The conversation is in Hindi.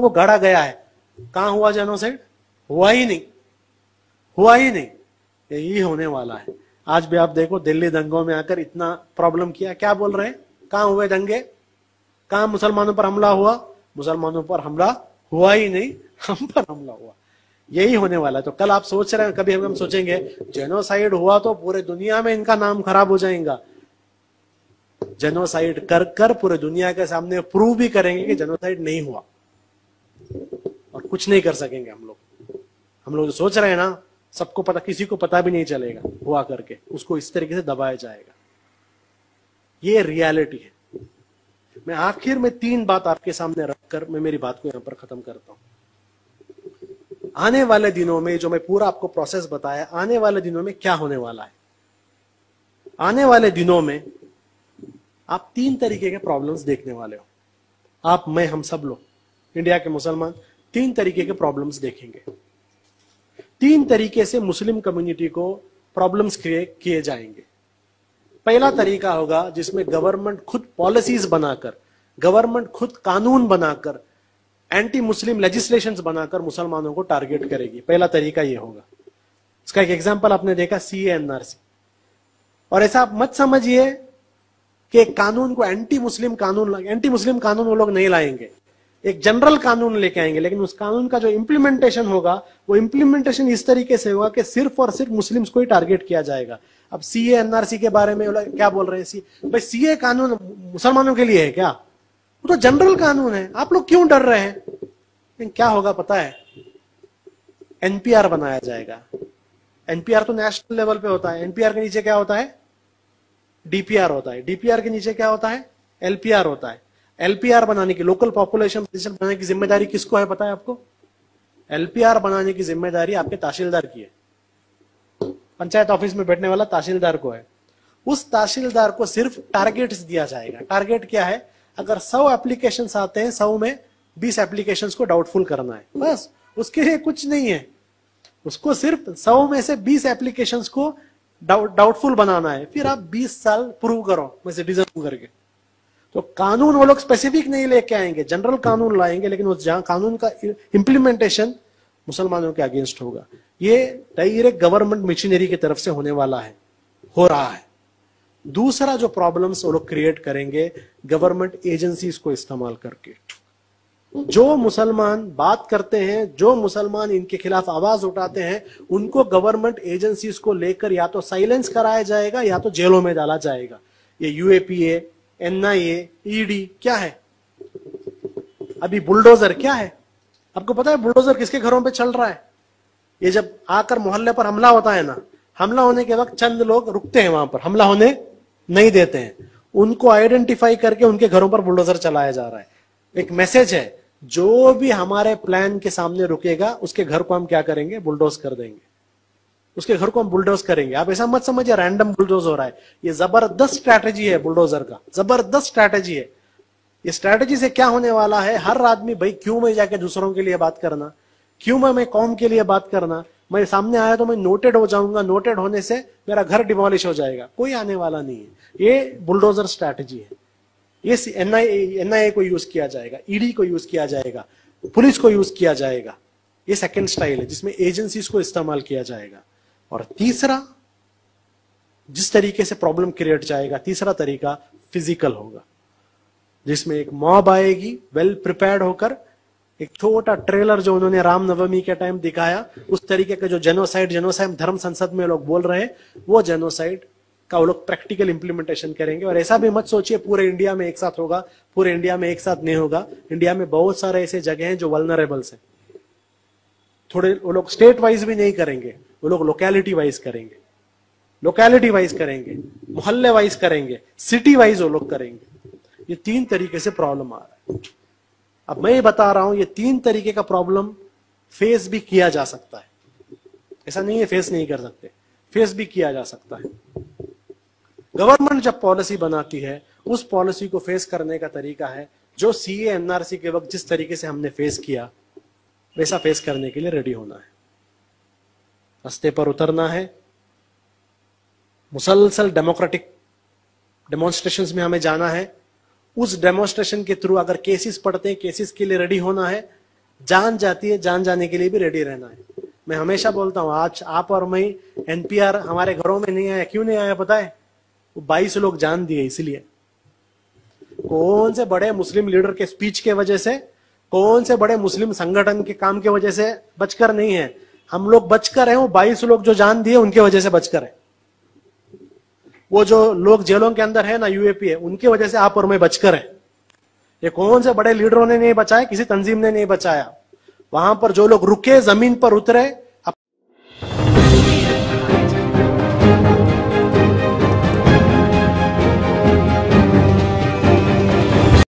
को गढ़ा गया है। कहाँ हुआ जेनोसाइड हुआ ही नहीं। हुआ ही नहीं। यही होने वाला है। आज भी आप देखो, दिल्ली दंगों में आकर इतना प्रॉब्लम किया। क्या बोल रहे हैं? कहाँ हुए दंगे? कहा मुसलमानों पर हमला हुआ? मुसलमानों पर हमला हुआ ही नहीं। हम पर हमला हुआ। यही होने वाला है। तो कल आप सोच रहे हैं, कभी हम सोचेंगे जेनोसाइड हुआ तो पूरे दुनिया में इनका नाम खराब हो जाएगा। जेनोसाइड कर कर पूरे दुनिया के सामने प्रूव भी करेंगे कि जेनोसाइड नहीं हुआ। कुछ नहीं कर सकेंगे हम लोग। हम लोग जो सोच रहे हैं ना, सबको पता, किसी को पता भी नहीं चलेगा, हुआ करके, उसको इस तरीके से दबाया जाएगा। ये रियलिटी है। मैं आखिर में तीन बात आपके सामने रखकर मैं मेरी बात को यहाँ पर खत्म करता हूँ। आने वाले दिनों में जो मैं पूरा आपको प्रोसेस बताया, आने वाले दिनों में क्या होने वाला है? आने वाले दिनों में आप तीन तरीके के प्रॉब्लम्स देखने वाले हो। आप, मैं, हम सब लोग, इंडिया के मुसलमान तीन तरीके के प्रॉब्लम्स देखेंगे। तीन तरीके से मुस्लिम कम्युनिटी को प्रॉब्लम्स क्रिएट किए जाएँगे। पहला तरीका होगा जिसमें गवर्नमेंट खुद पॉलिसीज़ बनाकर गवर्नमेंट खुद कानून बनाकर एंटी मुस्लिम लेजिस्लेशन बनाकर मुसलमानों को टारगेट करेगी। पहला तरीका यह होगा। इसका एक एग्ज़ाम्पल आपने देखा सी एनआरसी और ऐसा आप मत समझिए कि कानून को एंटी मुस्लिम कानून एंटी मुस्लिम कानून वो लोग नहीं लाएँगे। एक जनरल कानून लेके आएँगे, लेकिन उस कानून का जो इम्प्लीमेंटेशन होगा, वो इम्प्लीमेंटेशन इस तरीके से होगा कि सिर्फ़ और सिर्फ़ मुस्लिम्स को ही टारगेट किया जाएगा। अब सी एनआरसी के बारे में क्या बोल रहे हैं? सी भाई सी कानून मुसलमानों के लिए है क्या? वो तो जनरल कानून है। आप लोग क्यों डर रहे हैं? लेकिन क्या होगा पता है? एनपीआर बनाया जाएगा। एनपीआर तो नेशनल लेवल पे होता है। एनपीआर के नीचे क्या होता है? डीपीआर होता है। डीपीआर के नीचे क्या होता है? एलपीआर होता है। एलपीआर बनाने की लोकल पॉपुलेशन बनाने की ज़िम्मेदारी किसको है पता है आपको? एलपीआर बनाने की ज़िम्मेदारी आपके तहसीलदार की है। पंचायत ऑफ़िस में बैठने वाला तहसीलदार को है। उस तहसीलदार को सिर्फ़ टारगेट दिया जाएगा। टारगेट क्या है? अगर सौ एप्लीकेशन आते हैं, सौ में बीस एप्लीकेशन को डाउटफुल करना है। बस, उसके लिए कुछ नहीं है। उसको सिर्फ़ सौ में से बीस एप्लीकेशन को डाउटफुल बनाना है। फिर आप बीस साल प्रूव करो, मैं सिटीजन करके। तो कानून वो लोग स्पेसिफिक नहीं लेके आएँगे जनरल कानून लाएँगे, लेकिन उस जहाँ कानून का इंप्लीमेंटेशन मुसलमानों के अगेंस्ट होगा। ये डायरेक्ट गवर्नमेंट मशीनरी की तरफ़ से होने वाला है, हो रहा है। दूसरा जो प्रॉब्लम्स वो लोग क्रिएट करेंगे गवर्नमेंट एजेंसीज को इस्तेमाल करके। जो मुसलमान बात करते हैं, जो मुसलमान इनके खिलाफ आवाज़ उठाते हैं, उनको गवर्नमेंट एजेंसीज को लेकर या तो साइलेंस कराया जाएगा, या तो जेलों में डाला जाएगा। ये यूएपीए एनआईए, ईडी, क्या है? अभी बुलडोजर क्या है? आपको पता है बुलडोजर किसके घरों पे चल रहा है? ये जब आकर मोहल्ले पर हमला होता है ना, हमला होने के वक्त चंद लोग रुकते हैं वहाँ पर, हमला होने नहीं देते हैं। उनको आइडेंटिफाई करके उनके घरों पर बुलडोजर चलाया जा रहा है। एक मैसेज है, जो भी हमारे प्लान के सामने रुकेगा, उसके घर को हम क्या करेंगे? बुलडोज कर देंगे। उसके घर को हम बुलडोज करेंगे। आप ऐसा मत समझिए रैंडम बुलडोज हो रहा है। ये ज़बरदस्त स्ट्रैटेजी है बुलडोजर का। ज़बरदस्त स्ट्रैटेजी है। ये स्ट्रैटेजी से क्या होने वाला है? हर आदमी, भाई, क्यों मैं जाके दूसरों के लिए बात करना? क्यों मैं मैं कौम के लिए बात करना? मैं सामने आया तो मैं नोटेड हो जाऊँगा। नोटेड होने से मेरा घर डिमोलिश हो जाएगा। कोई आने वाला नहीं है। ये बुलडोजर स्ट्रैटेजी है। ये एनआईए को यूज़ किया जाएगा। ईडी को यूज़ किया जाएगा। पुलिस को यूज़ किया जाएगा। ये सेकेंड स्टाइल है, जिसमें एजेंसीज को इस्तेमाल किया जाएगा। और तीसरा, जिस तरीके से प्रॉब्लम क्रिएट जाएगा, तीसरा तरीका फ़िज़िकल होगा, जिसमें एक मॉब आएगी वेल प्रिपेयर्ड होकर, एक छोटा ट्रेलर जो उन्होंने रामनवमी के टाइम दिखाया, उस तरीके का जो जेनोसाइड जेनोसाइड धर्म संसद में लोग बोल रहे वो जेनोसाइड का वो लोग प्रैक्टिकल इंप्लीमेंटेशन करेंगे। और ऐसा भी मत सोचिए, पूरे इंडिया में एक साथ होगा, पूरे इंडिया में एक साथ नहीं होगा। इंडिया में बहुत सारे ऐसे जगह हैं जो वलनरेबल्स हैं। थोड़े वो लोग स्टेट वाइज भी नहीं करेंगे। वो लोग लोकेलिटी वाइज करेंगे। लोकेलिटी वाइज करेंगे, मोहल्ले वाइज करेंगे सिटी वाइज वो लोग करेंगे। ये तीन तरीके से प्रॉब्लम आ रहा है। अब मैं ये बता रहा हूँ, ये तीन तरीके का प्रॉब्लम फेस भी किया जा सकता है। ऐसा नहीं है फेस नहीं कर सकते फेस भी किया जा सकता है। गवर्नमेंट जब पॉलिसी बनाती है, उस पॉलिसी को फेस करने का तरीका है, जो सी एनआरसी के वक्त जिस तरीके से हमने फेस किया, वैसा फेस करने के लिए रेडी होना है। रस्ते पर उतरना है। मुसलसल डेमोक्रेटिक डेमोन्स्ट्रेशन में हमें जाना है। उस डेमोन्स्ट्रेशन के थ्रू अगर केसेस पढ़ते हैं, केसेस के लिए रेडी होना है। जान जाती है, जान जाने के लिए भी रेडी रहना है। मैं हमेशा बोलता हूँ, आज आप और मैं, एनपीआर हमारे घरों में नहीं आया, क्यों नहीं आया पता है? वो बाईस लोग जान दिए इसलिए। कौन से बड़े मुस्लिम लीडर के स्पीच के वजह से, कौन से बड़े मुस्लिम संगठन के काम के वजह से बचकर नहीं है? हम लोग बचकर हैं, वो बाईस लोग जो जान दिए, उनके वजह से बचकर हैं। वो जो लोग जेलों के अंदर है ना यूएपी है, उनकी वजह से आप और मैं बचकर हैं। ये कौन से बड़े लीडरों ने नहीं बचाया किसी तंजीम ने नहीं बचाया। वहाँ पर जो लोग रुके, ज़मीन पर उतरे